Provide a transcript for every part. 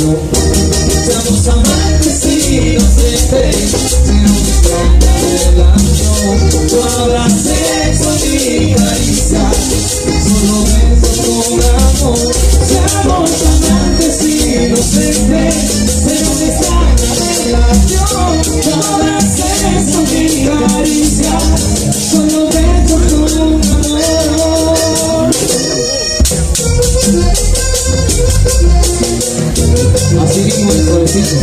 yo Seamos amantes inocentes Sin un extraña relación No habrá sexo ni caricia Solo besos con amor Seamos amantes inocentes. Sin un extraña relación No habrá sexo ni caricia Solo besos con amor Así mismo el colecito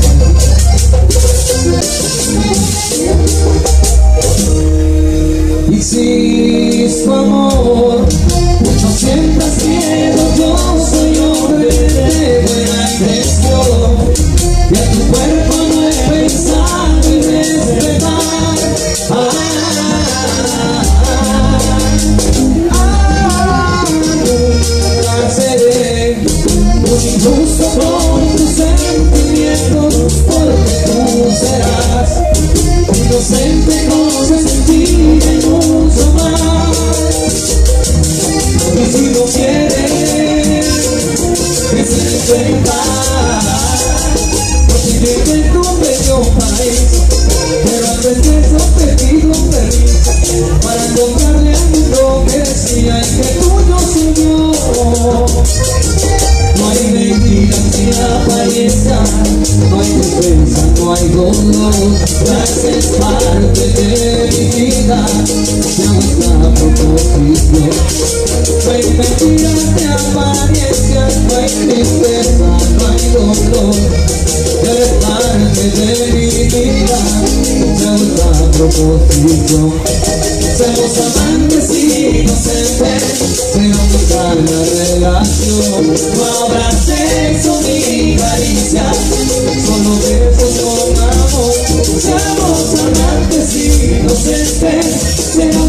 Y si su amor no siempre miedo si no quieres que se cuenta No lleve en tu bello país Pero antes de eso te pido Para comprarle al mundo que decía y que tuyo señor no hay mentira ni apariencia, no hay defensa, no hay dolor. Ya es parte de mi vida, ya nuestra proposición. serenidad ya habrá propósito. Somos amantes inocentes, pero nunca la relación. No habrá sexo ni caricia, solo besos con amor. Somos amantes inocentes, pero